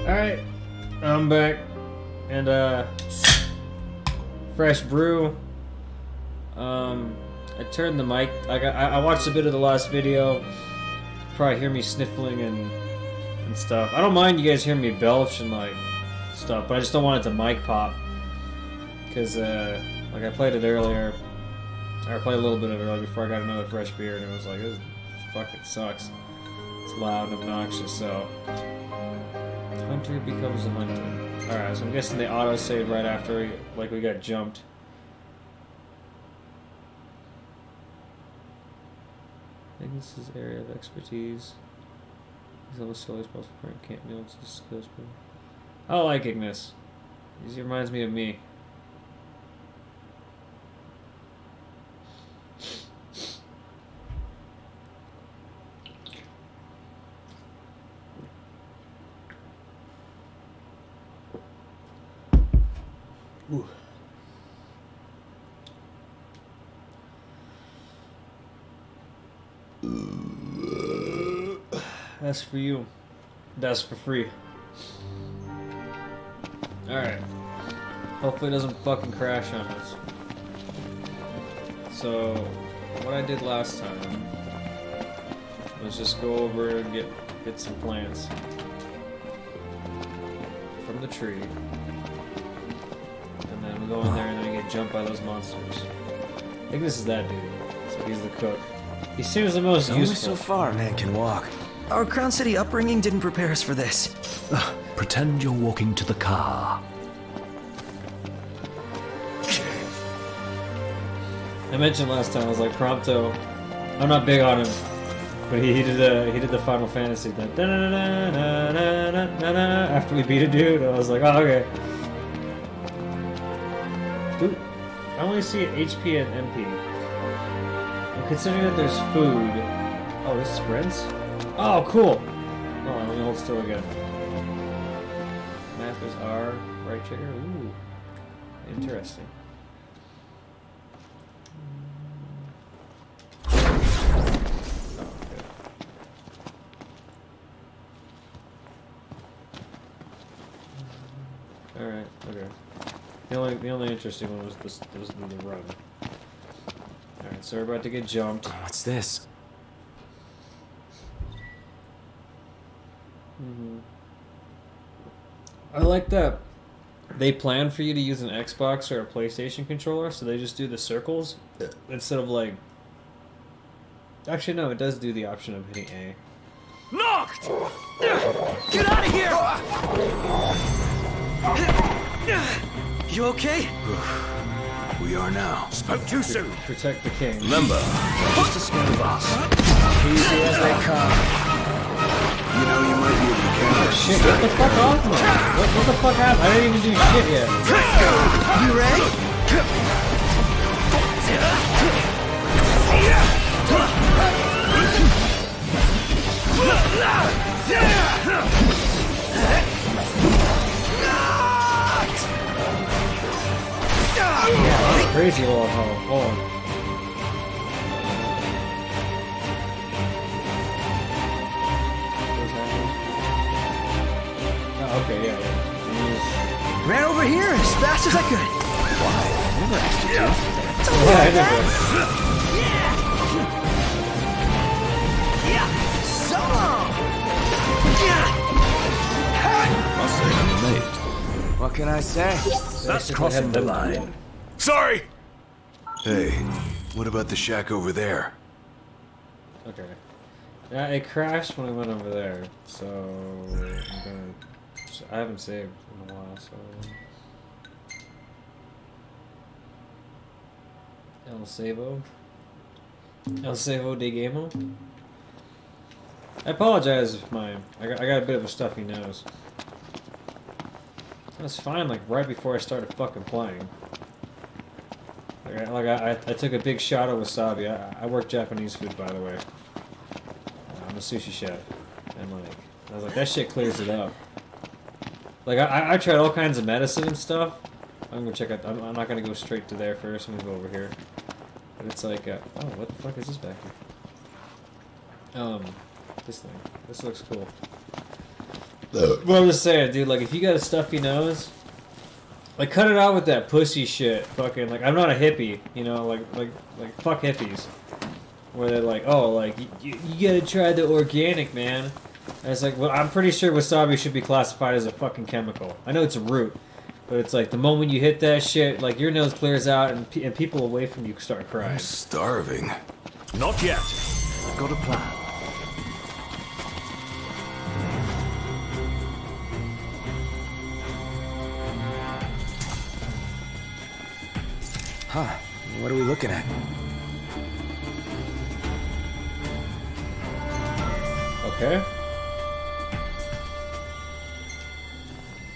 Alright, I'm back. And, uh, fresh brew. Um, I turned the mic. I, got, I I watched a bit of the last video. Probably hear me sniffling and and stuff. I don't mind you guys hearing me belch and like stuff, but I just don't want it to mic pop. Cause uh, like I played it earlier, I played a little bit of it earlier before I got another fresh beer, and it was like this fucking sucks. It's loud and obnoxious. So hunter becomes a hunter. All right, so I'm guessing they auto saved right after we, like we got jumped. is area of expertise. He's almost solely responsible for can't know his skills. I like Ignis. He reminds me of me. Ooh. That's for you. That's for free. Alright. Hopefully it doesn't fucking crash on us. So, what I did last time was just go over and get, get some plants from the tree. And then we go in there and then we get jumped by those monsters. I think this is that dude. So he's the cook. He seems the most Only useful. so far a man can walk. Our Crown City upbringing didn't prepare us for this. Pretend you're walking to the car. I mentioned last time I was like Prompto. I'm not big on him, but he, he did the he did the Final Fantasy the after we beat a dude. I was like, oh okay. Dude, I only see HP and MP. And considering that there's food. Oh, this sprints. Oh, cool. Oh, let me hold still again. Math is R, right trigger. Ooh, interesting. Oh, Alright, okay. The only the only interesting one was this was the run. Alright, so we're about to get jumped. Oh, what's this? Mm-hmm. I like that they plan for you to use an Xbox or a PlayStation controller, so they just do the circles instead of like. Actually, no, it does do the option of hitting A. Knocked! Get out of here! You okay? We are now. Spoke too soon. Protect the king. Remember, just a scared of us. Easy as they come. You know, you might be able to catch oh, Shit, get the fuck off me! What, what the fuck happened? I didn't even do shit yet. You ready? Yeah, Crazy little hoe. Hold on. Okay, yeah, yeah. Ran over here as fast as I could. Why? I Never asked you to. Use- Yeah, I did that. So long! Must say I'm amazed. What can I say? That's Crossing the line. Sorry! Hey, what about the shack over there? Okay. Yeah, it crashed when I went over there, so I'm gonna. I haven't saved in a while, so. El Savo. El Savo de Gamo. I apologize if my I got, I got a bit of a stuffy nose. That's fine, like right before I started fucking playing. Like, I, like I, I, took a big shot of wasabi. I, I work Japanese food, by the way. Uh, I'm a sushi chef, and like I was like that shit clears it up. Like I, I, tried all kinds of medicine and stuff. I'm gonna check out. I'm, I'm not gonna go straight to there first. I'm gonna go over here. But it's like, uh, oh, what the fuck is this back here? Um, this thing. This looks cool. Well, I'm just saying, dude. Like, if you got a stuffy nose, like, cut it out with that pussy shit. Fucking, like, I'm not a hippie, you know. Like, like, like, fuck hippies. Where they're like, oh, like, you, you gotta try the organic, man. And it's like, well, I'm pretty sure wasabi should be classified as a fucking chemical. I know it's a root, but it's like the moment you hit that shit, like your nose clears out and, pe- and people away from you start crying. I'm starving. Not yet. I've got a plan. Huh. What are we looking at? Okay.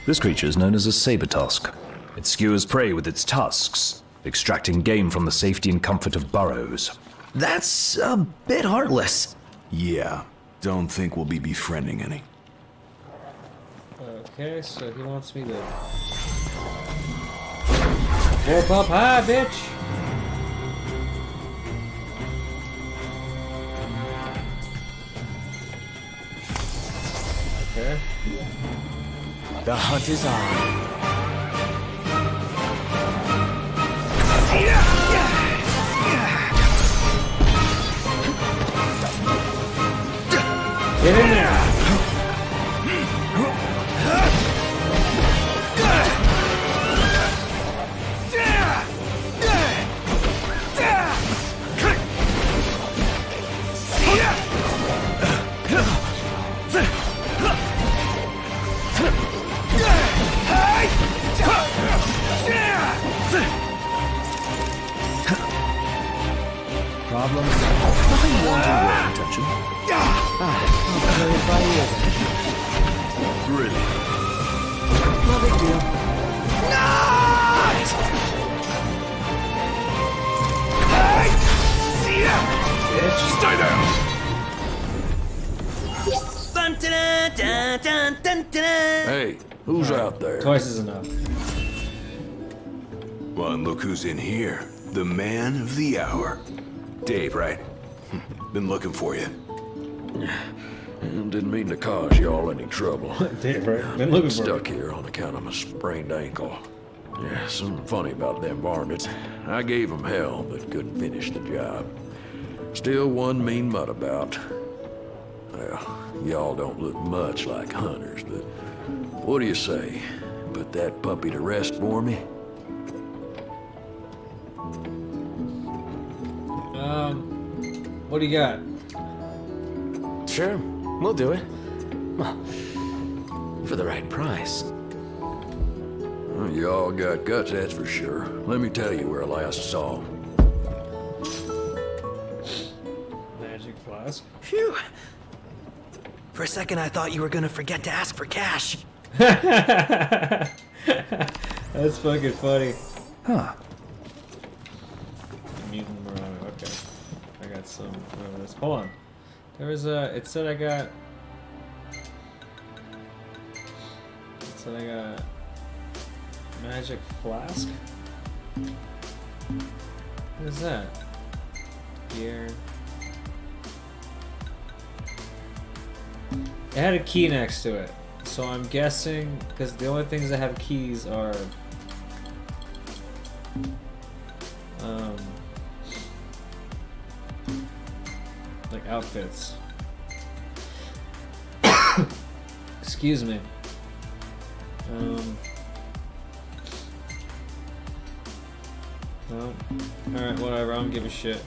This creature is known as a saber tusk. It skewers prey with its tusks, extracting game from the safety and comfort of burrows. That's a bit heartless. Yeah. Don't think we'll be befriending any. Okay, so he wants me to warp up high, bitch. The hunt is on. Get in there. Problems? Nothing wanting your attention. Ah, I'll play it by ear then. Really? No big deal. Stay there. Hey, who's out there? Twice is enough. Well, and look who's in here. The man of the hour. Dave, right? Been looking for you. Didn't mean to cause y'all any trouble. Damn right. Been looking for Stuck here on account of my sprained ankle. Yeah, something funny about them varmints. I gave 'em hell, but couldn't finish the job. Still one mean mutt about. Well, y'all don't look much like hunters, but what do you say? Put that puppy to rest for me? Um, what do you got? Sure, we'll do it. Well, for the right price. Well, y'all got guts, that's for sure. Let me tell you where I last saw Magic flask. Phew. For a second, I thought you were gonna forget to ask for cash. That's fucking funny. Huh. Got some. Whatever this. Hold on. There was a. It said I got. It said I got. Magic flask. What is that? Gear. It had a key next to it. So I'm guessing, because the only things that have keys are. Um. Outfits. Excuse me. Um. No. Alright, whatever. I don't give a shit.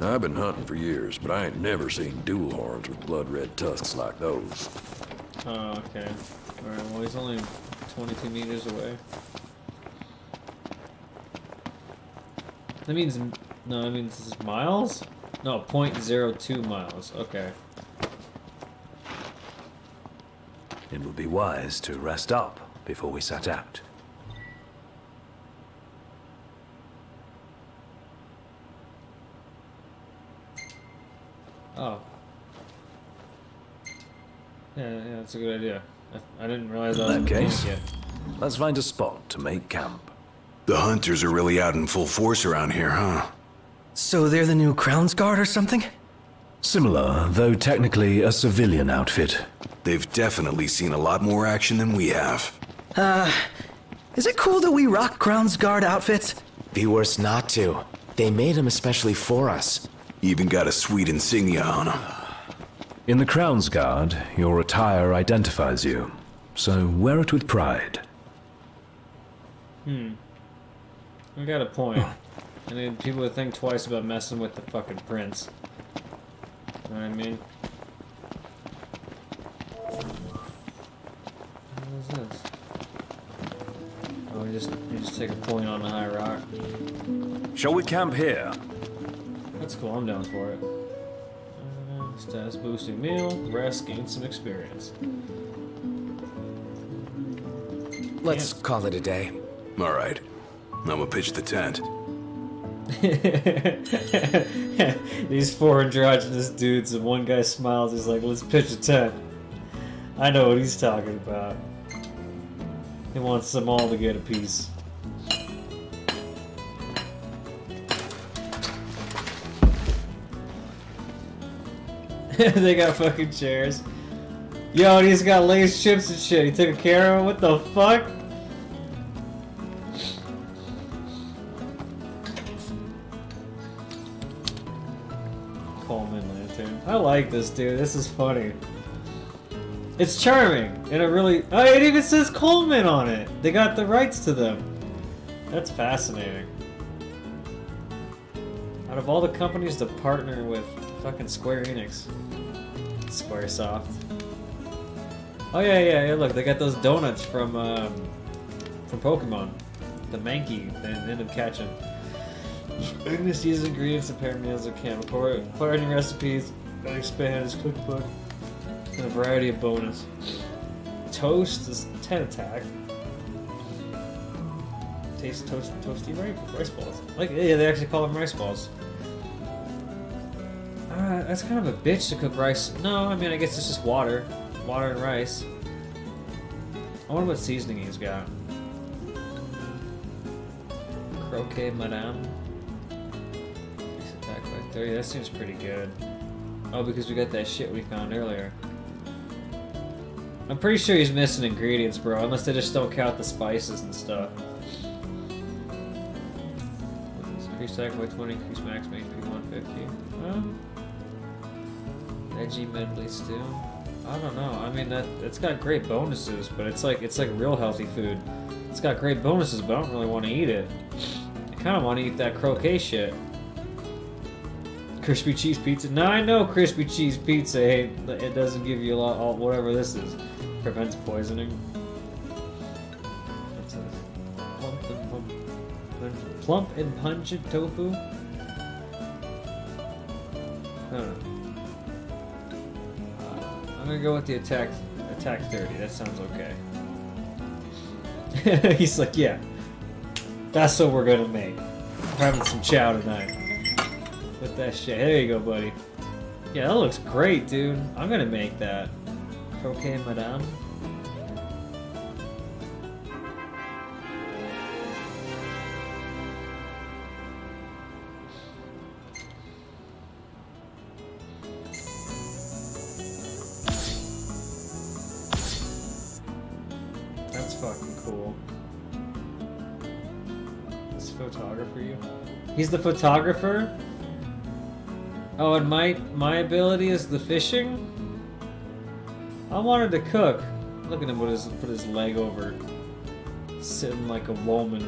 I've been hunting for years, but I ain't never seen dual horns with blood red tusks like those. Oh, okay. Alright, well, he's only 22 meters away. That means. No, I mean, this is miles? No, 0.02 miles. Okay. It would be wise to rest up before we set out. Oh. Yeah, yeah, that's a good idea. I, I didn't realize I was In that in case- yet. Let's find a spot to make camp. The hunters are really out in full force around here, huh? So they're the new Crown's Guard or something? Similar, though technically a civilian outfit. They've definitely seen a lot more action than we have. Uh, is it cool that we rock Crown's Guard outfits? Be worse not to. They made them especially for us. Even got a sweet insignia on them. In the Crown's Guard, your attire identifies you, so wear it with pride. Hmm. I got a point. I need people to think twice about messing with the fucking prince. You Know what I mean? What is this? Oh, you just you just take a point on the high rock. Shall we camp here? That's cool. I'm down for it. Uh, status boosting meal, rest, gain some experience. Let's call it a day. All right. I'm gonna pitch the tent. These four androgynous dudes, and one guy smiles. He's like, "Let's pitch a tent." I know what he's talking about. He wants them all to get a piece. they got fucking chairs. Yo, he's got lace chips and shit. He took a care camera. What the fuck? Like this dude. This is funny. It's charming, and it really. Oh, it even says Coleman on it. They got the rights to them. That's fascinating. Out of all the companies to partner with, fucking Square Enix, SquareSoft. Oh yeah, yeah, yeah. Look, they got those donuts from um, from Pokemon. The Mankey they ended up catching. Ignis uses ingredients to pair meals with can. Pour, pour any recipes and expand his cookbook. And a variety of bonus. Toast is 10 attack. Taste toast, toasty rice, rice balls. Like, yeah, they actually call them rice balls. Uh, that's kind of a bitch to cook rice. No, I mean, I guess it's just water. Water and rice. I wonder what seasoning he's got. Croque Madame. Attack by 30. That seems pretty good. Oh, because we got that shit we found earlier. I'm pretty sure he's missing ingredients, bro. Unless they just don't count the spices and stuff. Increase attack by 20, increase max HP 150. Um, veggie medley stew. I don't know. I mean that it's got great bonuses, but it's like it's like real healthy food. It's got great bonuses, but I don't really want to eat it. I kind of want to eat that croque shit. Crispy cheese pizza. Now I know crispy cheese pizza. Hey, it doesn't give you a lot. All, whatever this is, prevents poisoning. Plump and pump, plump and pungent tofu. Huh. Uh, I'm gonna go with the attack. Attack 30. That sounds okay. He's like, yeah. That's what we're gonna make. We're having some chow tonight. With that shit. There you go, buddy. Yeah, that looks great, dude. I'm gonna make that. Okay, Madame. That's fucking cool. This photographer you? He's the photographer? Oh, and my my ability is the fishing? I wanted to cook. Look at him put his put his leg over. Sitting like a woman.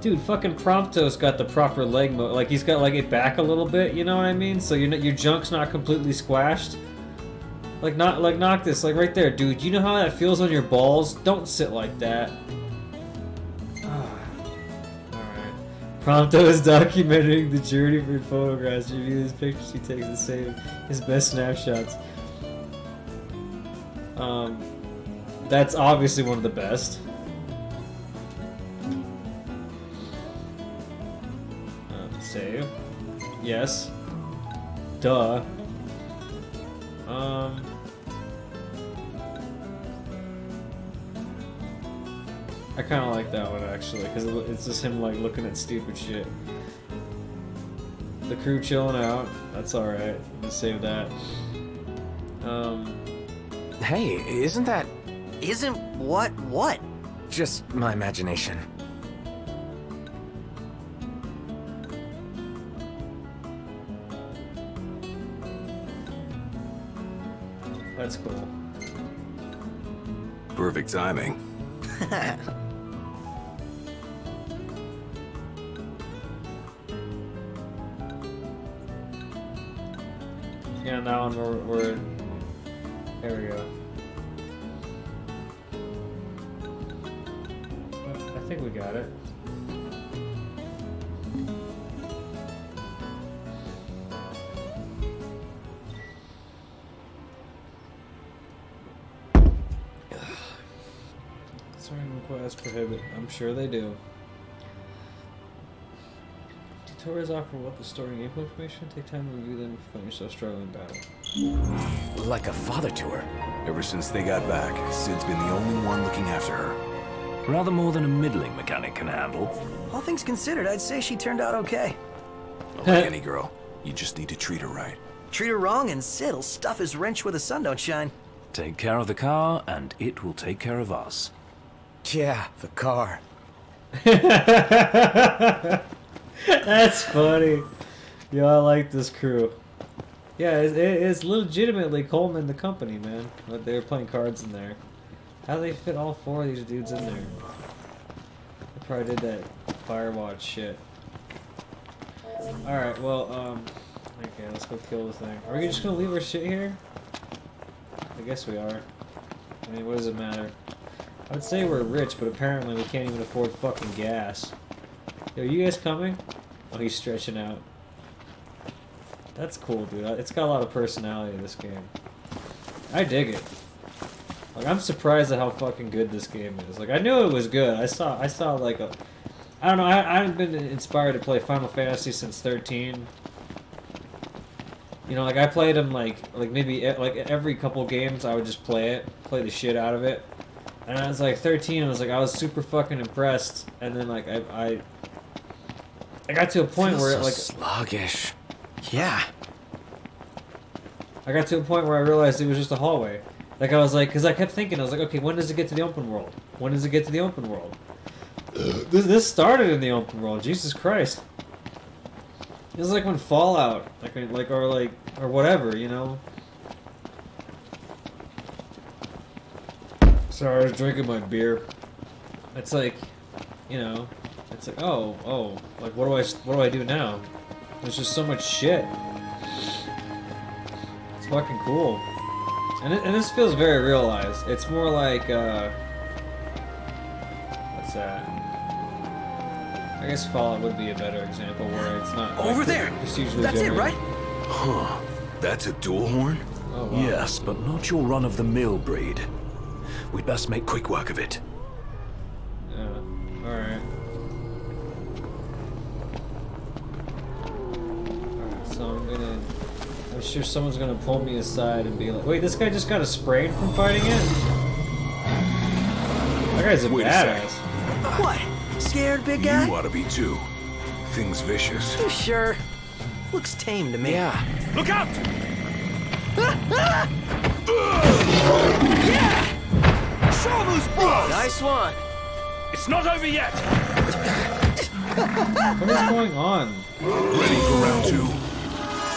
Dude, fucking Prompto's got the proper leg mo like he's got like it back a little bit, you know what I mean? So you're not, your junk's not completely squashed. Like not like knock this, like right there, dude. You know how that feels on your balls? Don't sit like that. Prompto is documenting the journey for photographs. Review his pictures he takes to save his best snapshots. Um, that's obviously one of the best. Um, save. Yes. Duh. Um. I kind of like that one actually, because it's just him like looking at stupid shit. the crew chilling out. That's all right. Let's save that. Um, Hey, isn't that Isn't what what? just my imagination? that's cool. Perfect timing. One we're, we're there we go. I think we got it. Certain requests prohibit. I'm sure they do. Tutorials offer what the story and gameplay information. Take time to review them if you find yourself struggling in battle. Like a father to her. Ever since they got back, Cid's been the only one looking after her. Rather more than a middling mechanic can handle. All things considered, I'd say she turned out okay. Like any girl, you just need to treat her right. Treat her wrong and Cid'll stuff his wrench where the sun don't shine. Take care of the car, and it will take care of us. Yeah, the car. That's funny. Yo, I like this crew. Yeah, it's, it's legitimately Coleman the company, man. But they were playing cards in there. How do they fit all four of these dudes in there? They probably did that Firewatch shit. Alright, well, um... Okay, let's go kill the thing. Are we just gonna leave our shit here? I guess we are. I mean, what does it matter? I would say we're rich, but apparently we can't even afford fucking gas. Yo, you guys coming? Oh, he's stretching out. That's cool, dude. It's got a lot of personality, this game. I dig it. Like, I'm surprised at how fucking good this game is. Like, I knew it was good. I saw, I saw, like, a... I don't know, I, I haven't been inspired to play Final Fantasy since 13. You know, like, I played them, like, like maybe, like, every couple games, I would just play it. Play the shit out of it. And I was, like, 13, I was, like, I was super fucking impressed. And then, like, I... I I got to a point where, so like, sluggish. Yeah. I got to a point where I realized it was just a hallway. Like I was like, because I kept thinking, I was like, okay, when does it get to the open world? When does it get to the open world? this this started in the open world. Jesus Christ! It was like when Fallout, like like or like or whatever, you know. Sorry, I was drinking my beer. It's like, you know, it's like, oh, oh, like what do I what do I do now? There's just so much shit. It's fucking cool. And, it, and this feels very realized. It's more like, uh... What's that? I guess Fallout would be a better example where it's not... like, Over there! procedurally That's it, right? Huh. That's a dual horn? Oh, wow. Yes, but not your run-of-the-mill breed. We'd best make quick work of it. I'm sure someone's gonna pull me aside and be like, wait, this guy just got a sprain from fighting it? That guy's a Wait a badass. What? Scared, big guy? You ought to be too. Thing's vicious. You sure? Looks tame to me. Yeah. Look out! Yeah! Show those boys. Nice one. It's not over yet! What is going on? Ready for round two.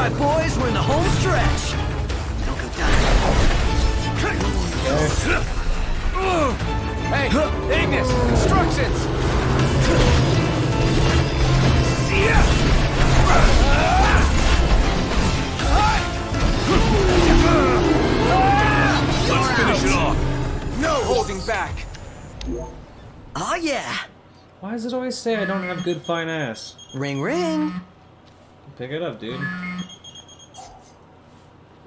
right, boys, we're in the home stretch. Don't go down. Hey, Ignis, instructions. See. Let's finish it off. No holding back. Oh yeah. Why does it always say I don't have good fine ass? Ring ring. Pick it up, dude.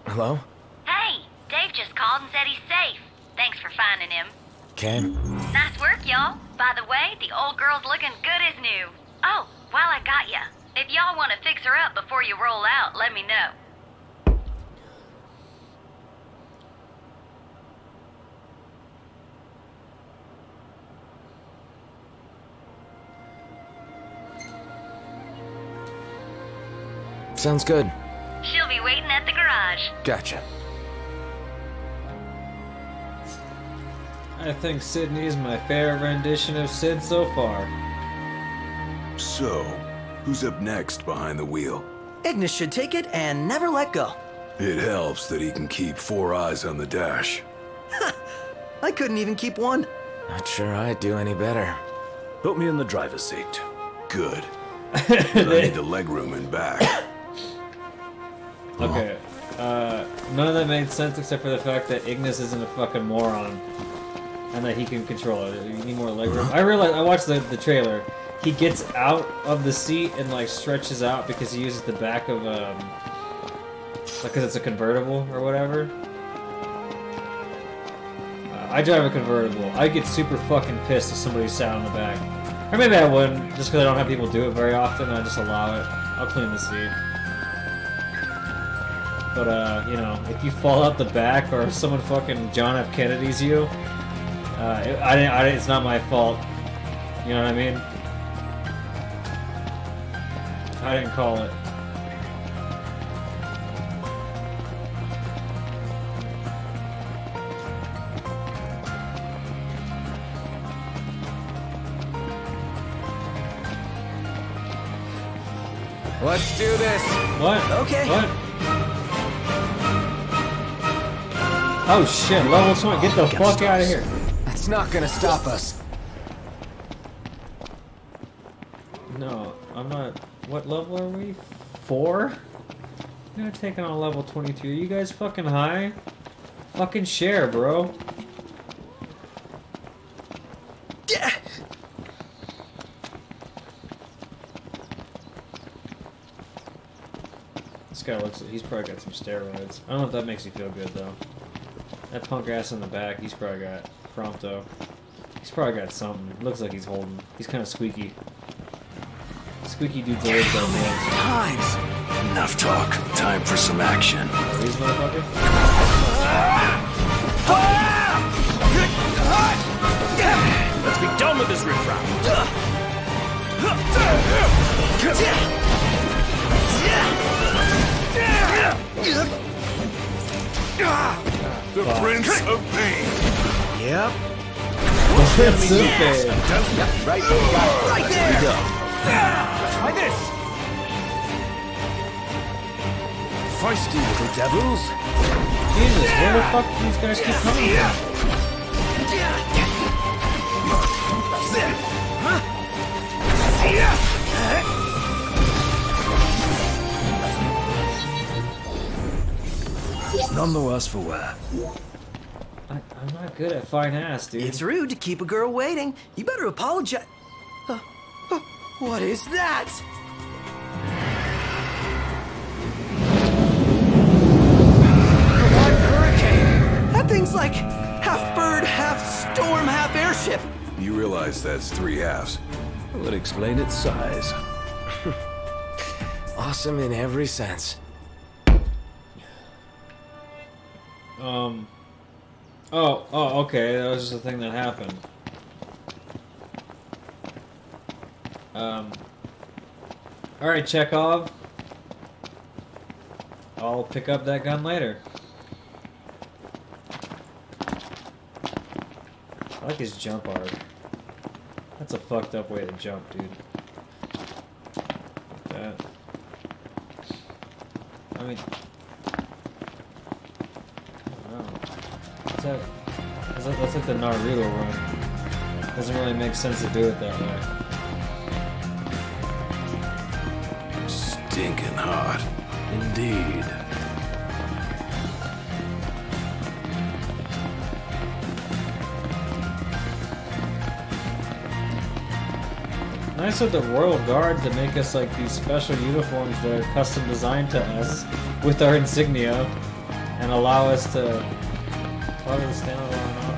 Hello? Hey, Dave just called and said he's safe. Thanks for finding him. Okay. Nice work, y'all. By the way, the old girl's looking good as new. Oh, while I got ya, if y'all want to fix her up before you roll out, let me know. Sounds good. She'll be waiting at the garage. Gotcha. I think Sydney is my favorite rendition of Cid so far. So, who's up next behind the wheel? Ignis should take it and never let go. It helps that he can keep four eyes on the dash. I couldn't even keep one. Not sure I'd do any better. Put me in the driver's seat. Good. I need the legroom in back. Okay. Uh, none of that made sense except for the fact that Ignis isn't a fucking moron. And that he can control it. You need more legroom. I realized, I watched the, the trailer. He gets out of the seat and like stretches out because he uses the back of, um, because it's a convertible or whatever. Uh, I drive a convertible. I get super fucking pissed if somebody sat on the back. Or maybe I wouldn't, just because I don't have people do it very often. I just allow it. I'll clean the seat. But uh, you know, if you fall out the back or if someone fucking John F. Kennedy's you, uh, it, I didn't. I didn't. It's not my fault. You know what I mean? I didn't call it. Let's do this. What? Okay. What? Oh shit! Level twenty. Get the fuck out of here. That's not gonna stop us. No, I'm not. What level are we? Four? You're not taking on level 22. Are you guys fucking high? Fucking share, bro. Yeah. This guy looks. He's probably got some steroids. I don't know if that makes you feel good though. That punk ass in the back. He's probably got Prompto. He's probably got something. Looks like he's holding. He's kind of squeaky. Squeaky dude's always got nails. Times. Enough talk. Time for some action. These motherfucker. Let's be done with this riffraff. The Prince of Pain. Yep. Super. Right, got Right there. Try this. Feisty little devils. Jesus, where the fuck do these guys keep coming from? None the worse for wear. I, I'm not good at fine ass, dude. It's rude to keep a girl waiting. You better apologize. Uh, uh, what is that? A live hurricane. That thing's like half bird, half storm, half airship. You realize that's three halves. Would explain its size. awesome in every sense. Um. Oh, oh, okay. That was just a thing that happened. Um. All right, Chekhov. I'll pick up that gun later. I like his jump arc. That's a fucked up way to jump, dude. Like that. I mean, is that, that's like the Naruto run. Doesn't really make sense to do it that way. Stinking hot. Indeed. Nice of the Royal Guard to make us like these special uniforms that are custom designed to us with our insignia and allow us to. It stand alone? I'm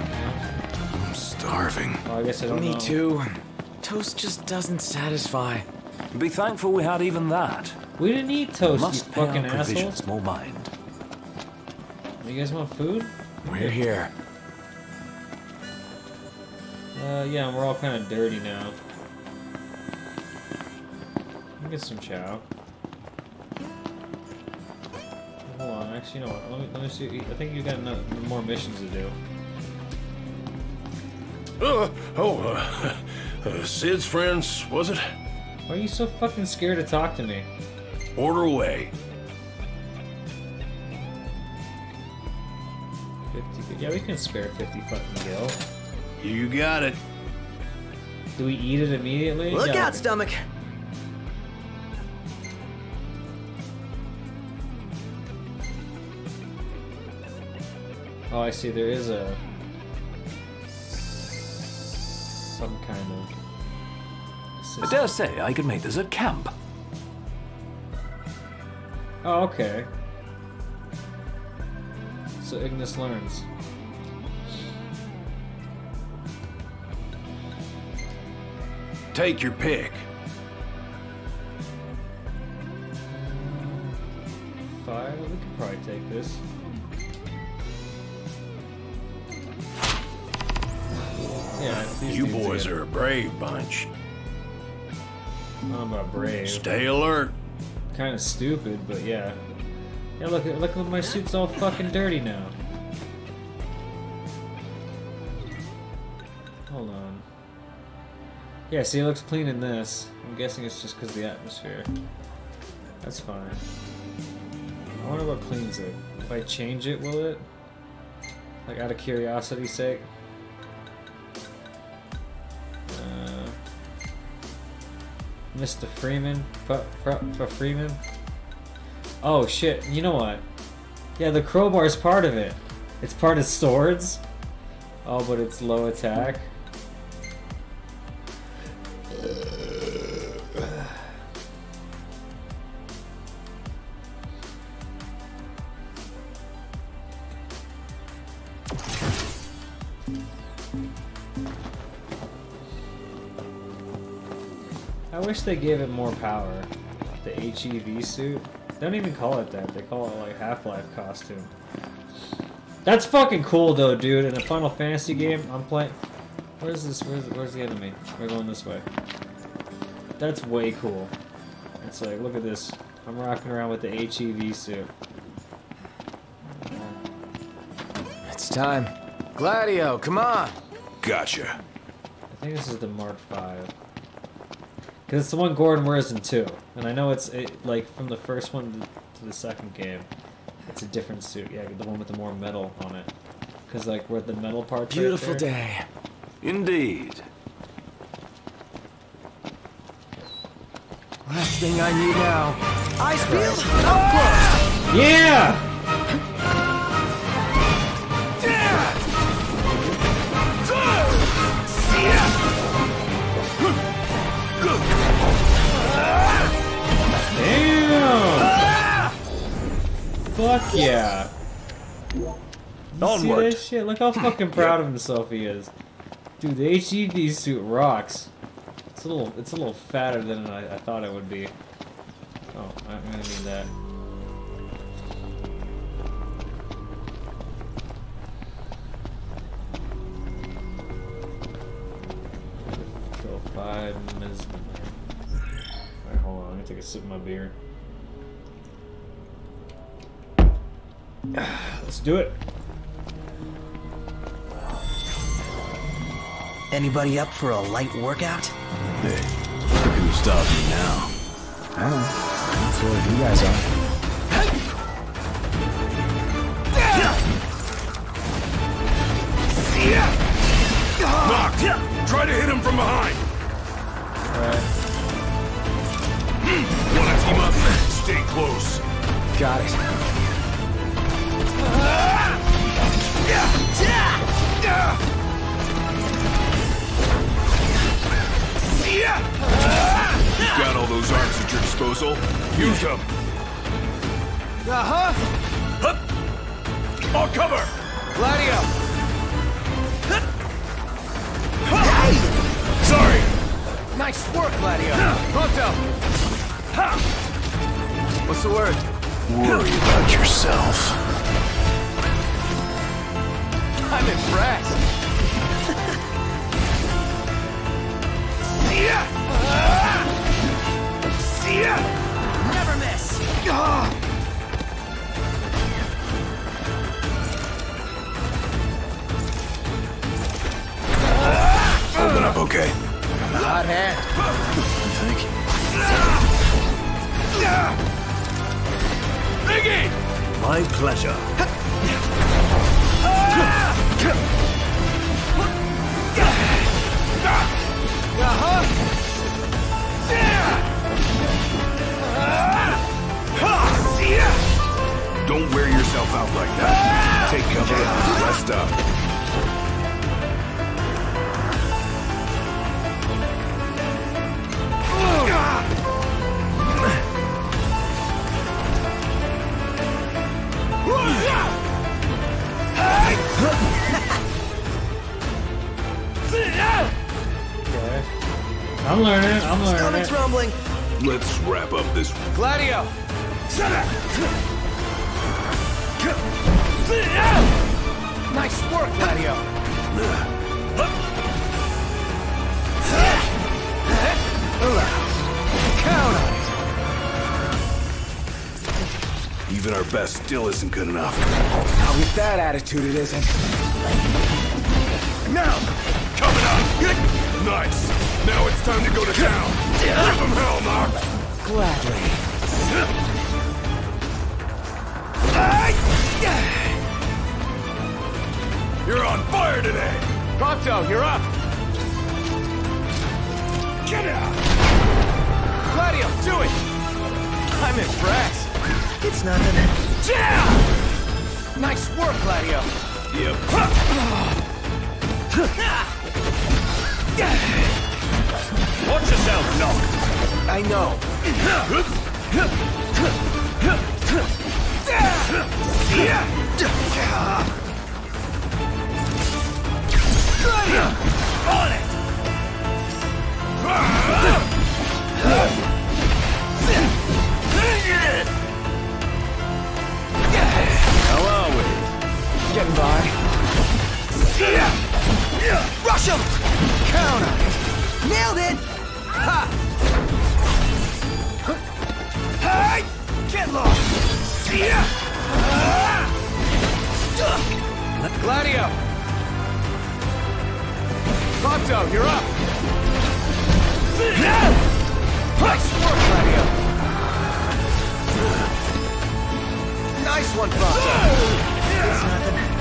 starving. Oh, I guess I don't Me know. too. Toast just doesn't satisfy. Be thankful we had even that. We didn't eat toast, Must you pay fucking our assholes. provisions more mind. You guys want food? We're here. Uh, yeah, we're all kind of dirty now. Let me get some chow. Hold on, actually, you know what? Let me, let me see. I think you got no, more missions to do. Uh, oh, uh, uh, Cid's friends, was it? Why are you so fucking scared to talk to me? Order away. 50. Yeah, we can spare 50 fucking gil. You got it. Do we eat it immediately? Look Yeah, out, okay. stomach. Oh, I see. There is a I dare say I could make this at camp. Oh, okay. So Ignis learns. Take your pick. Fire, We could probably take this. Yeah, You boys are a brave bunch. I don't know about brave. Stay alert. Kind of stupid, but yeah. Yeah, look, at look, look, my suit's all fucking dirty now. Hold on. Yeah, see, it looks clean in this. I'm guessing it's just because of the atmosphere. That's fine. I wonder what cleans it. If I change it, will it? Like, out of curiosity's sake? Mr. Freeman? F- F- F- Freeman? Oh shit, you know what? Yeah, the crowbar is part of it. It's part of swords. Oh, but it's low attack. They gave it more power. The HEV suit. They don't even call it that. They call it like Half-Life costume. That's fucking cool though, dude. In a Final Fantasy game, I'm playing. Where's this? Where's, where's the enemy? We're going this way. That's way cool. It's like, look at this. I'm rocking around with the HEV suit. It's time. Gladio, come on. Gotcha. I think this is the Mark Five. Cause it's the one Gordon wears in two, and I know it's it, like from the first one to- to the second game. It's a different suit. Yeah, the one with the more metal on it. Cause like where the metal parts. right Beautiful there- day. Indeed. Last thing I need now. Ice field, up close. Yeah. Fuck yeah! You see that shit? Look how fucking proud of himself he is. Dude, the HEV suit rocks. It's a little, it's a little fatter than I, I thought it would be. Oh, I'm gonna need that. Five minutes. Alright, hold on. I'm gonna take a sip of my beer. Let's do it. Anybody up for a light workout? Hey, who stopped me now? I don't know. I'm sure if you guys are. Knocked. Try to hit him from behind. Alright. Hmm. Want to team up? Stay close. Got it. Yeah. disposal. Use them. Uh-huh. I'll cover. Gladio. Sorry. Nice work, Gladio. Prompto. What's the word? Worry about yourself. I'm impressed. See ya. See ya. Never miss. Holding up okay. I'm a Hot hand. Biggie! My pleasure. Don't wear yourself out like that. Take cover and rest up. Okay. I'm learning. I'm learning. Stomach's rumbling. Let's wrap up this Gladio. Shut up. Nice work, Gladio. Count on it. Even our best still isn't good enough. Now with that attitude, it isn't. Now! Coming up! Nice! Now it's time to go to town! Give them hell, Mark! Gladly. You're on fire today! Prompto, you're up. Get out! Gladio, do it. I'm impressed. It's nothing. Yeah! Nice work, Gladio. Yep. Watch yourself, Noct. I know. On it! How are we? Getting by. Rush him! Count on it. Nailed it! Get lost! Gladio! Prompto, you're up! Nice work, Gladio! Nice one, Prompto! It's nothing.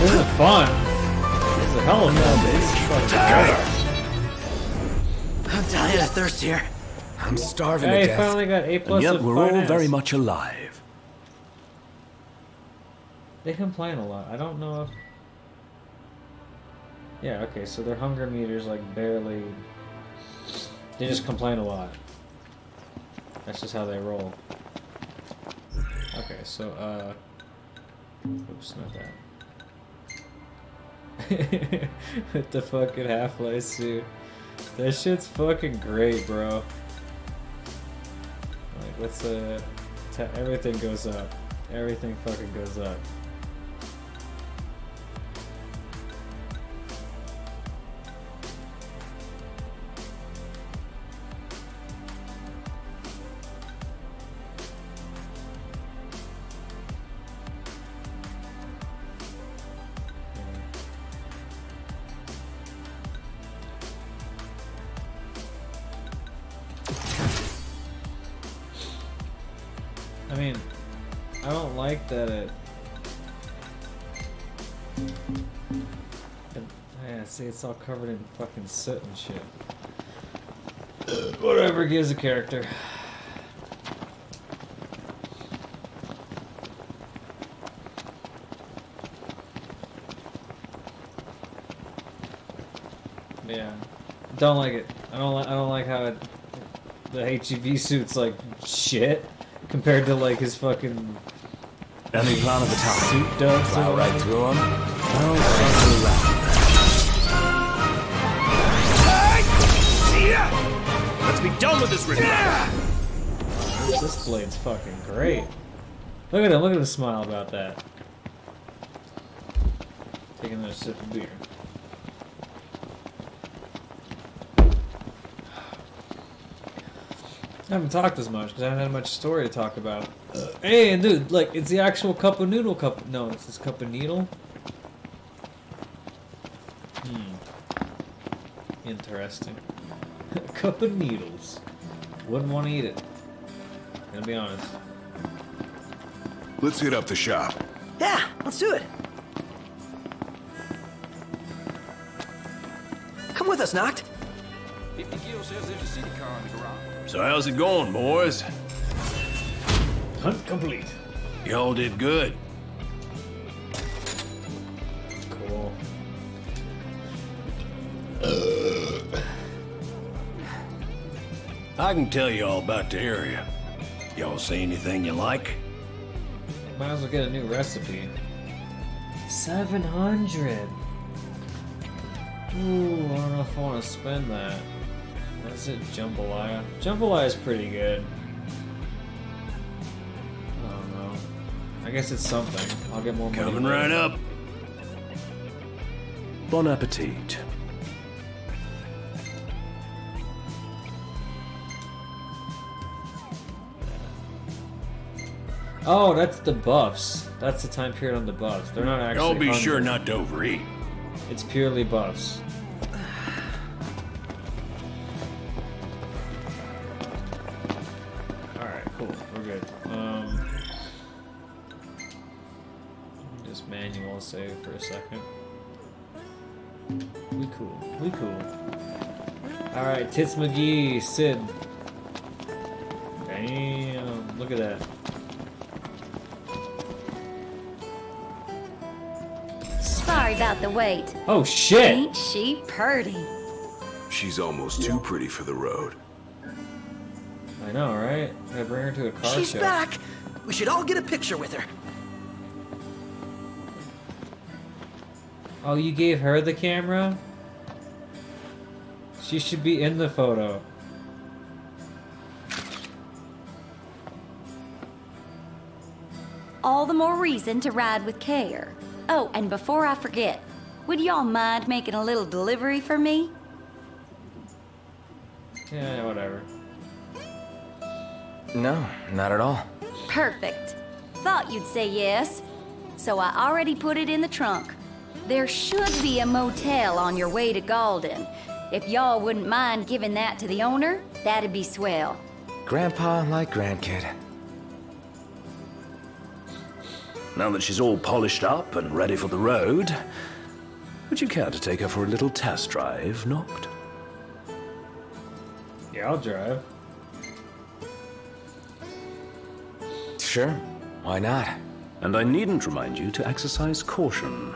This is fun. This is a hell of a fun. I'm dying of thirst here. I'm starving Hey, to death. finally got A plus And yet of we're all very much alive. They complain a lot. I don't know if. Yeah. Okay. So their hunger meters like barely. They just complain a lot. That's just how they roll. Okay. So uh. Oops, not that. With the fucking Half-Life suit. That shit's fucking great, bro. Like, what's the... ta- everything goes up. Everything fucking goes up. it's all covered in fucking soot and shit. Whatever gives a character. Yeah, don't like it. I don't. Li I don't like how it, the HEV suit's like shit compared to like his fucking. Any plan of attack? Suit does. Plow right through him. No, Be done with this ritual. This blade's fucking great. Look at him. Look at him smile about that. Taking another sip of beer. I haven't talked as much because I haven't had much story to talk about. hey, and dude, like, it's the actual cup of noodle cup. No, it's this cup of needle. Hmm. Interesting. cup of needles. Wouldn't want to eat it. Gonna be honest. Let's hit up the shop. Yeah, let's do it. Come with us, Noct. So how's it going, boys? Hunt complete. Y'all did good. I can tell you all about the area. Y'all see anything you like? Might as well get a new recipe. 700! Ooh, I don't know if I want to spend that. That's it, Jambalaya. Jambalaya is pretty good. I don't know. I guess it's something. I'll get more money. Coming right up. Bon appetit. Oh, that's the buffs. That's the time period on the buffs. They're not actually. Y'all be sure not to overeat. It's purely buffs. Alright, cool. We're good. Um, just manual save for a second. We cool. We cool. Alright, Tits McGee, Cid. The wait. Oh shit! Ain't she purty? She's almost too pretty for the road. I know, right? Gotta bring her to a car She's show. back. We should all get a picture with her. Oh, you gave her the camera? She should be in the photo. All the more reason to ride with care. Oh, and before I forget, would y'all mind making a little delivery for me? Yeah, whatever. No, not at all. Perfect. Thought you'd say yes. So I already put it in the trunk. There should be a motel on your way to Galdin. If y'all wouldn't mind giving that to the owner, that'd be swell. Grandpa like grandkid. Now that she's all polished up and ready for the road, would you care to take her for a little test drive, Noct? Yeah, I'll drive. Sure, why not? And I needn't remind you to exercise caution.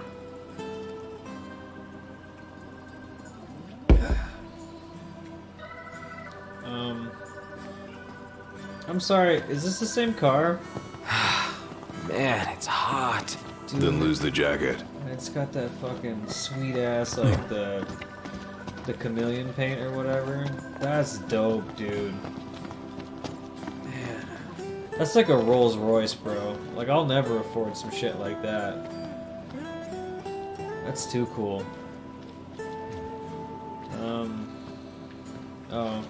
Um, I'm sorry. Is this the same car? Man, it's hot. Dude, Then lose the jacket. It's got that fucking sweet ass like the the chameleon paint or whatever. That's dope, dude. Man, that's like a Rolls Royce, bro. Like I'll never afford some shit like that. That's too cool. Um. Oh,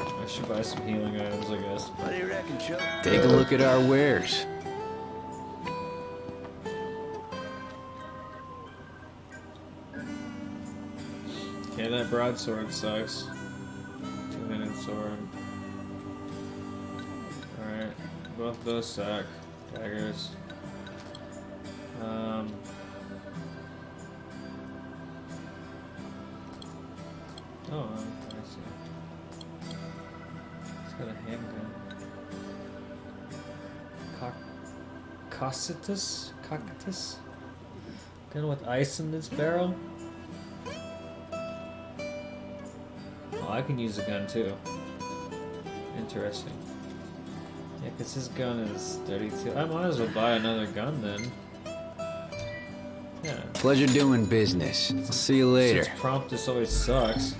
I should buy some healing items, I guess. What do you reckon, Chuck? Take a look at our wares. Okay, that broadsword sucks. Two-handed sword. Alright, both those suck. Daggers. Um. Oh, I see. It's got a handgun. Cock. Cocytus? Cocytus? Gun with ice in this barrel? I can use a gun too. Interesting. Yeah, because his gun is 32. I might as well buy another gun then. Yeah. Pleasure doing business. I'll see you later. Since Promptus always sucks.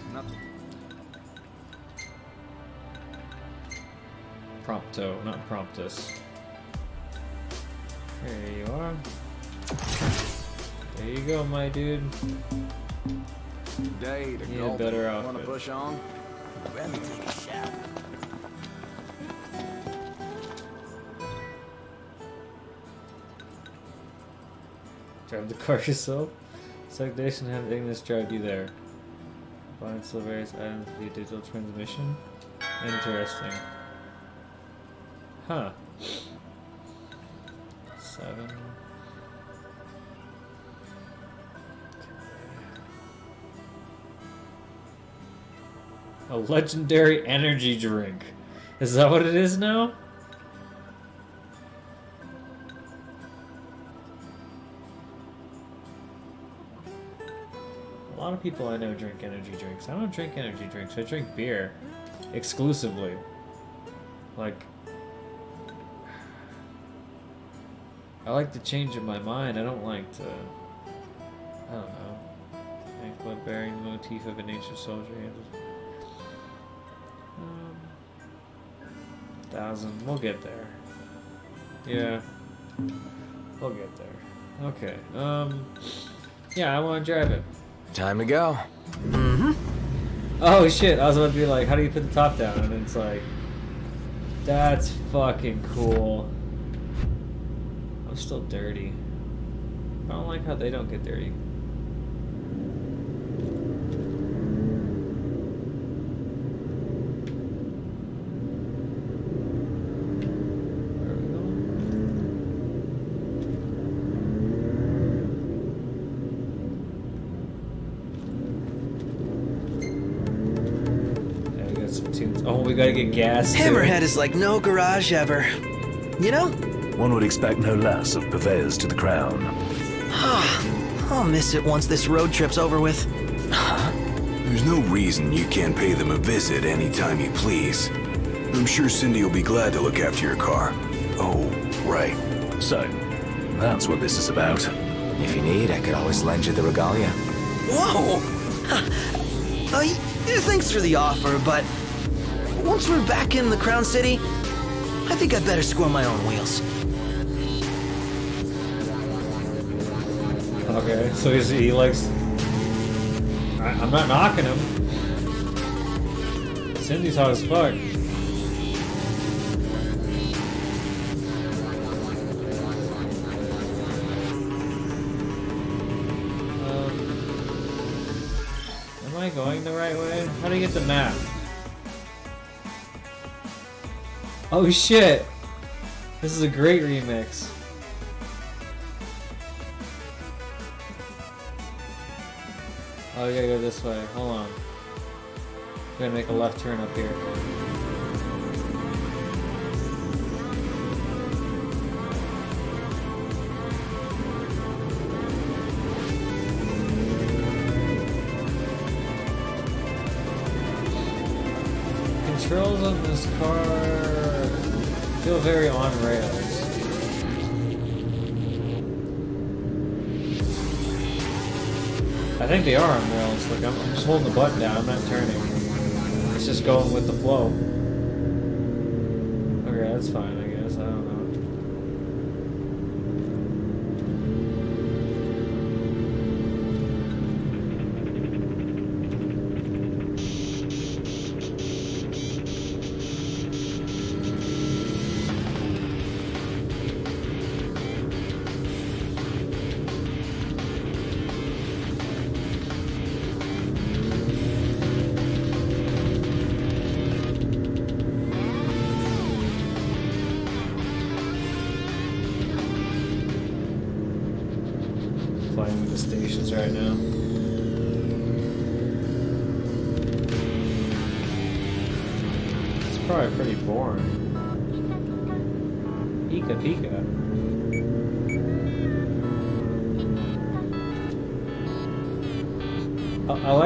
Prompto, not Promptus. There you are. There you go, my dude. Day to Need a go. better Wanna push on? Let me take a shower. Drive the car yourself. Stagnation have Ignis drive you there. Find still various items via digital transmission. Interesting. Huh. Seven. A legendary energy drink. Is that what it is now? A lot of people I know drink energy drinks. I don't drink energy drinks. I drink beer exclusively. Like I like to change in my mind. I don't like to I don't know. Anklet bearing the motif of an ancient soldier. Thousand. We'll get there. Yeah. We'll get there. Okay. Um yeah, I want to drive it. Time to go. Mhm. Oh shit, I was about to be like, how do you put the top down? And it's like, that's fucking cool. I'm still dirty. I don't like how they don't get dirty. Gas. too. Hammerhead is like no garage ever. You know, One would expect no less of purveyors to the crown. I'll miss it once this road trip's over with. There's no reason you can't pay them a visit anytime you please. I'm sure Cindy will be glad to look after your car. Oh, right. So, that's what this is about. If you need, I could always lend you the regalia. Whoa! Uh, thanks for the offer, but once we're back in the Crown City, I think I'd better score my own wheels. Okay, so he likes. I, I'm not knocking him. Cindy's hot as fuck. Um, am I going the right way? How do you get the map? Oh shit! This is a great remix. Oh, we gotta go this way. Hold on. We're gonna make a left turn up here. Controls on this car feel very on rails. I think they are on rails. Like I'm, I'm just holding the button down. I'm not turning. It's just going with the flow. Okay, that's fine.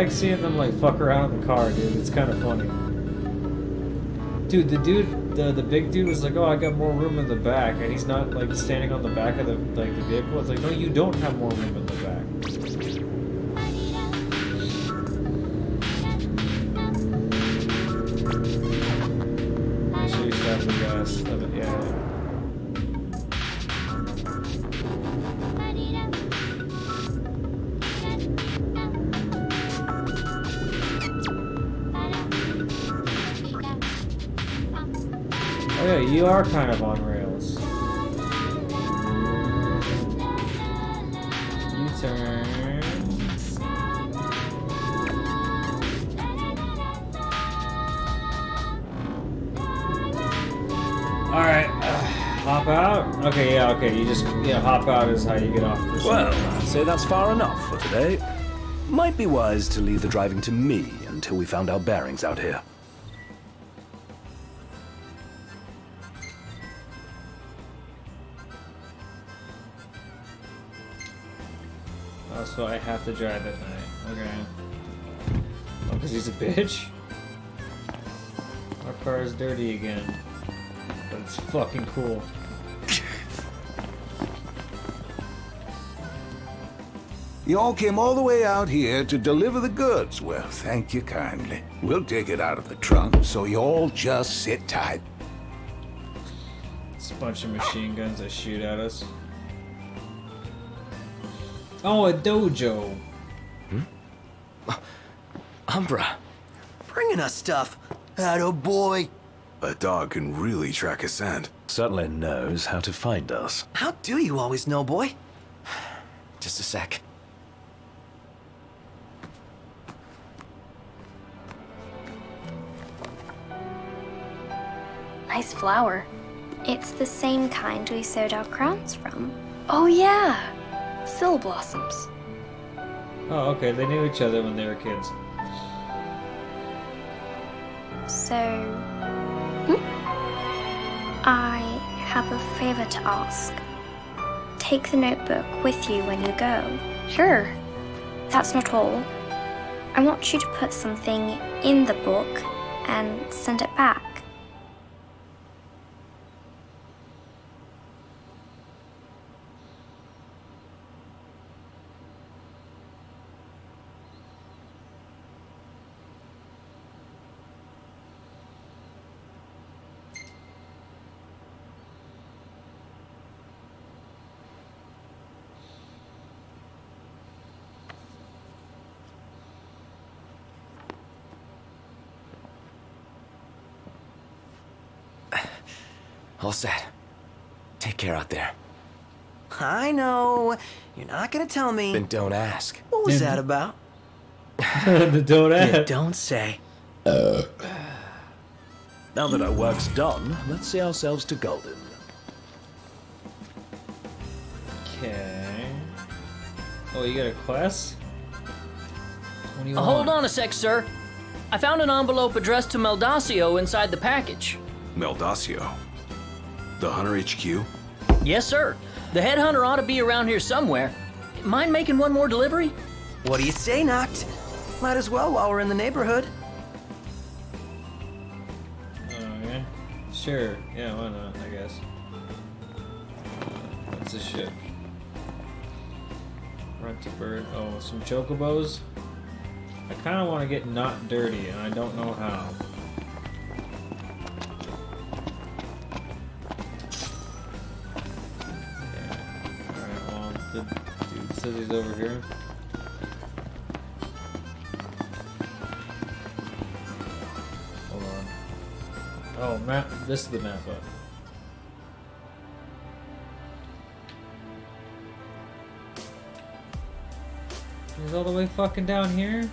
Like seeing them like fuck around in the car, dude. It's kind of funny. Dude, the dude, the the big dude was like, "Oh, I got more room in the back," and he's not like standing on the back of the like the vehicle. It's like, no, you don't have more room in the back. Are kind of on rails. U-turn. Alright, uh, hop out? Okay, yeah, okay, you just, yeah, hop out is how you get off this. Well, I'd say that's far enough for today. Might be wise to leave the driving to me until we found our bearings out here. To drive at night. Okay. Oh, because he's a bitch? Our car is dirty again. But it's fucking cool. You all came all the way out here to deliver the goods. Well, thank you kindly. We'll take it out of the trunk, so you all just sit tight. It's a bunch of machine guns that shoot at us. Oh, a dojo. Hmm? Umbra. Bringing us stuff. Atta boy. A dog can really track a scent. Certainly knows how to find us. How do you always know, boy? Just a sec. Nice flower. It's the same kind we sewed our crowns from. Oh yeah, Sylleblossoms. Oh, okay, they knew each other when they were kids. So, hmm? I have a favor to ask. Take the notebook with you when you go. Sure. That's not all. I want you to put something in the book and send it back. All set. Take care out there. I know. You're not gonna tell me. Then don't ask. What was that about? the don't You ask. don't say. Now that our work's done, let's see ourselves to Galdin. Okay. Oh, you got a quest? What do you Uh, want? hold on a sec, sir. I found an envelope addressed to Meldacio inside the package. Meldacio. The Hunter HQ? Yes, sir. The headhunter ought to be around here somewhere. Mind making one more delivery? What do you say, Noct? Might as well while we're in the neighborhood. Okay. Sure. Yeah, why not, I guess. What's this shit? Rent a bird. Oh, some chocobos? I kind of want to get not dirty, and I don't know how. Over here. Hold on. Oh, map. This is the map up. He's all the way fucking down here.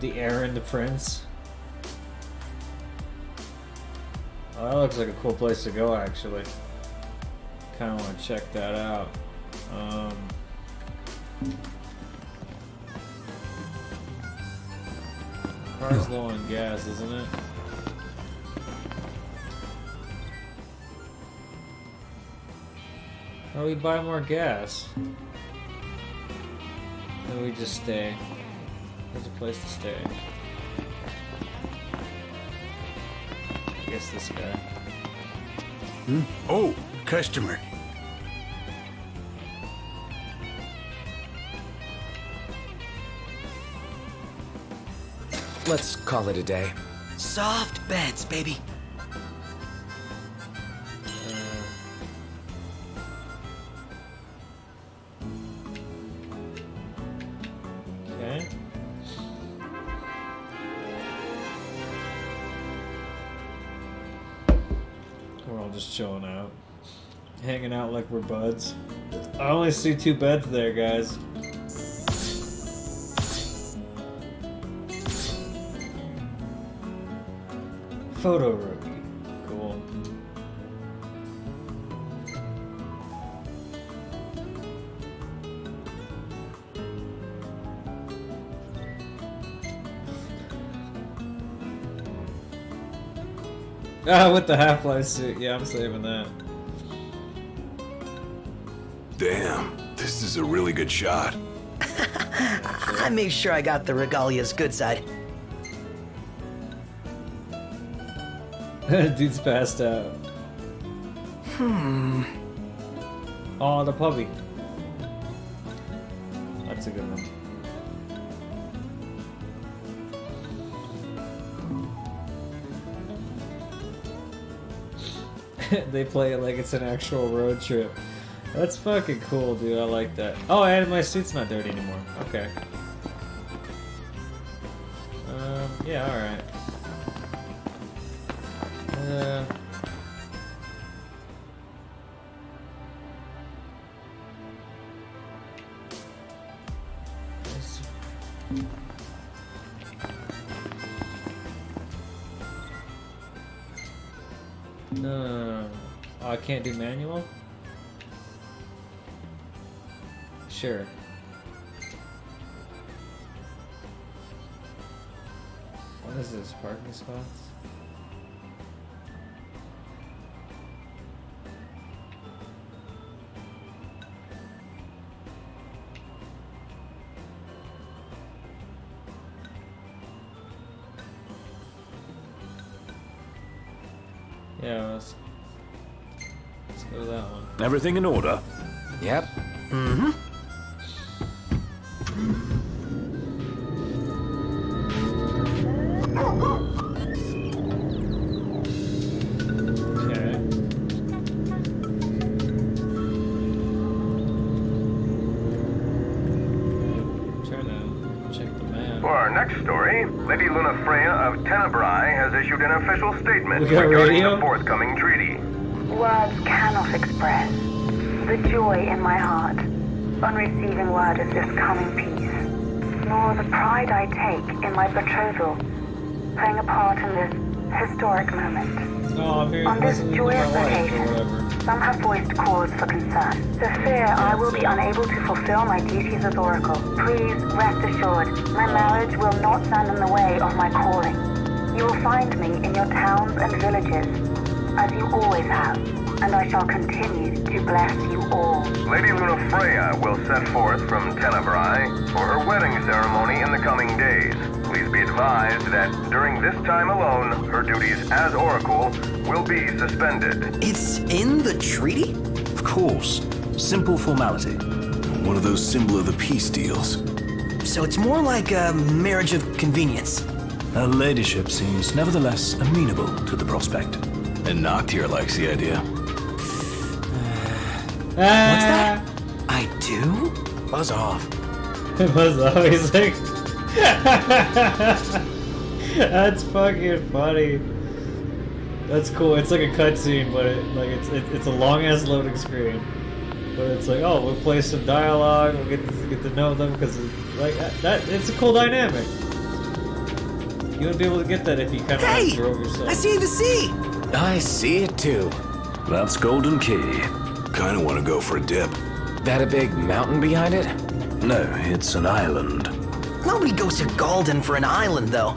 The air and the prince. Oh, that looks like a cool place to go, actually. Kind of want to check that out. Um, car's low on gas, isn't it? How we buy more gas? Maybe we just stay. There's a place to stay. I guess this guy. Hmm? Oh, customer. Let's call it a day. Soft beds, baby. Okay. We're all just chilling out. Hanging out like we're buds. I only see two beds there, guys. Photo rookie. Cool. Ah, with the Half-Life suit. Yeah, I'm saving that. Damn, this is a really good shot. I made sure I got the regalia's good side. Dude's passed out. Hmm. Oh, the puppy. That's a good one. they play it like it's an actual road trip. That's fucking cool, dude. I like that. Oh, and my suit's not dirty anymore. Okay. Um, yeah, alright. Can't do manual? Sure. What is this? Parking spots? Yeah, go to that one. Everything in order? Yep. Mm-hmm. Okay. Trying to check the map. For our next story, Lady Lunafreya of Tenebrae has issued an official statement regarding radio? the forthcoming treaty. Words cannot express the joy in my heart on receiving word of this coming peace, nor the pride I take in my betrothal playing a part in this historic moment. On this listening to my joyous occasion, some have voiced cause for concern. The fear I will be unable to fulfill my duties as Oracle. Please rest assured, my marriage will not stand in the way of my calling. You will find me in your towns and villages, as you always have, and I shall continue to bless you all. Lady Lunafreya will set forth from Tenebrae for her wedding ceremony in the coming days. Please be advised that during this time alone, her duties as Oracle will be suspended. It's in the treaty? Of course. Simple formality. One of those symbol of the peace deals. So it's more like a marriage of convenience. Her ladyship seems nevertheless amenable to the prospect. And Noctier likes the idea. What's that? Uh, I do? Buzz off. It was always like. That's fucking funny. That's cool. It's like a cutscene, but it, like it's it, it's a long ass loading screen. But it's like, oh, we'll play some dialogue. We'll get to, get to know them because like that, that. It's a cool dynamic. You wouldn't be able to get that if you kind of Hey! drove yourself. I see the sea! I see it too. That's Galdin Quay. Kinda wanna go for a dip. That a big mountain behind it? No, it's an island. Nobody goes to Galdin for an island, though.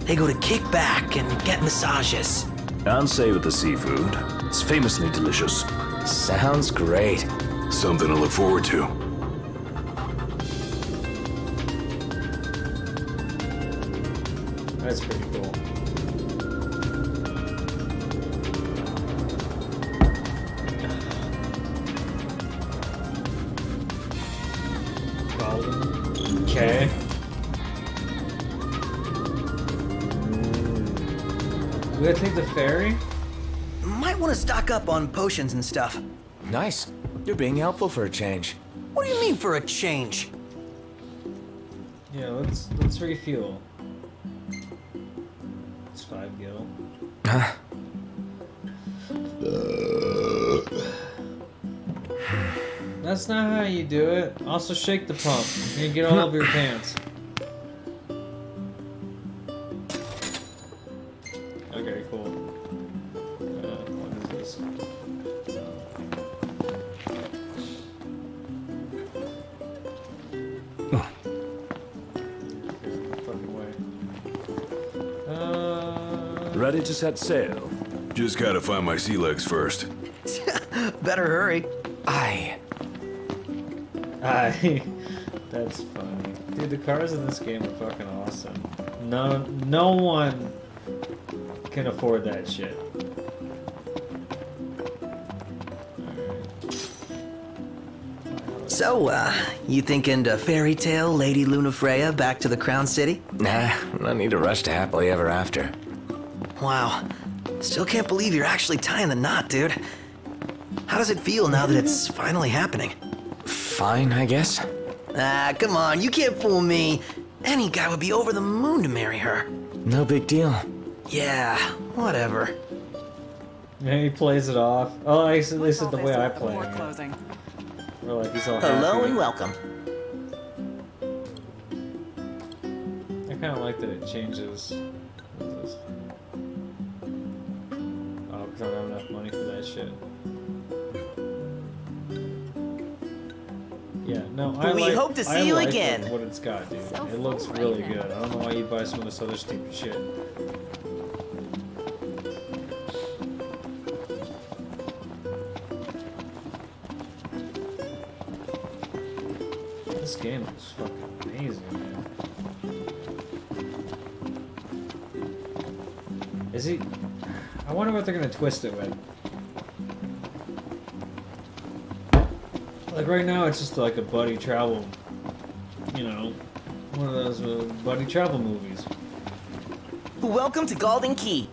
They go to kick back and get massages. And say with the seafood. It's famously delicious. Sounds great. Something to look forward to. Potions and stuff. Nice. You're being helpful for a change. What do you mean for a change? Yeah, let's let's refuel. It's five gil. Huh? That's not how you do it. Also shake the pump. You get all over your pants. Set sail. Just gotta find my sea legs first. Better hurry. Aye. Aye. That's funny. Dude, the cars in this game are fucking awesome. No, no one can afford that shit. So, uh, you thinking to fairy tale Lady Lunafreya back to the Crown City? Nah, no need to rush to happily ever after. Wow. Still can't believe you're actually tying the knot, dude. How does it feel now that it's finally happening? Fine, I guess. Ah, come on, you can't fool me. Any guy would be over the moon to marry her. No big deal. Yeah, whatever. Yeah, he plays it off. Oh, at least, at least the way I play it. closing. We're like, he's all Hello happy. and welcome. I kind of like that it changes. Because I don't have enough money for that shit. Yeah, no, I We like, hope to see I you like again. What, what it's got, dude. So it looks full really now. good. I don't know why you buy some of this other stupid shit. This game looks fucking amazing, man. Is he? I wonder what they're gonna twist it with. Like right now, it's just like a buddy travel, you know, one of those uh, buddy travel movies. Welcome to Galdin Quay.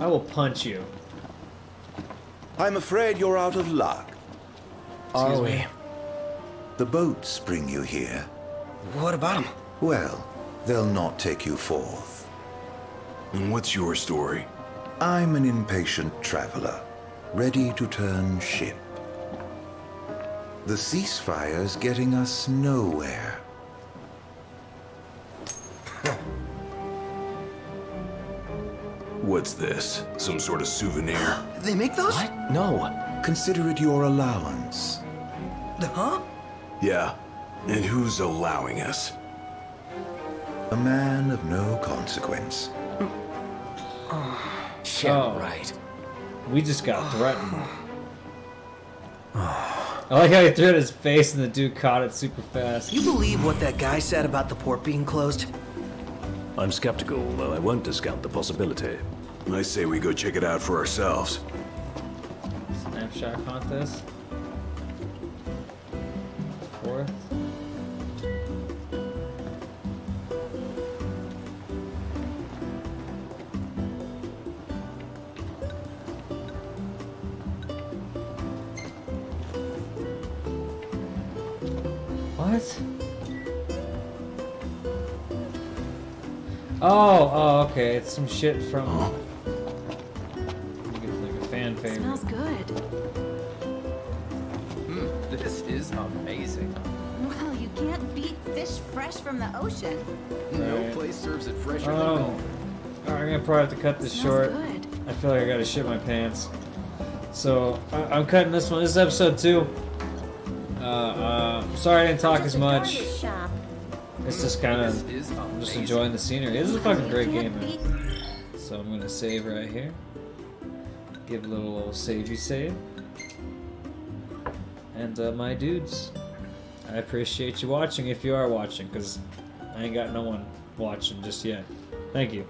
I will punch you. I'm afraid you're out of luck. Are we? The boats bring you here. What about them? Well, they'll not take you forth. And what's your story? I'm an impatient traveler, ready to turn ship. The ceasefire's getting us nowhere. What's this? Some sort of souvenir? They make those? What? No. Consider it your allowance. Huh? Yeah. And who's allowing us? A man of no consequence. Yeah, Oh. right. We just got threatened. I like how he threw it in his face and the dude caught it super fast. You believe what that guy said about the port being closed? I'm skeptical, though I won't discount the possibility. I say we go check it out for ourselves. Snapshot contest. Some shit from. Like a fan favorite. Smells good. This is amazing. Well, you can't beat fish fresh from the ocean. No place serves it fresher than Oh. home. Alright, I'm gonna probably have to cut this short. Good. I feel like I gotta shit my pants. So, I I'm cutting this one. This is episode two. Uh, uh, sorry I didn't talk as much. It's just kind of, I'm just enjoying the scenery. This is a fucking great game, man. Save right here. Give a little, little savey save. And uh, my dudes, I appreciate you watching if you are watching, because I ain't got no one watching just yet. Thank you.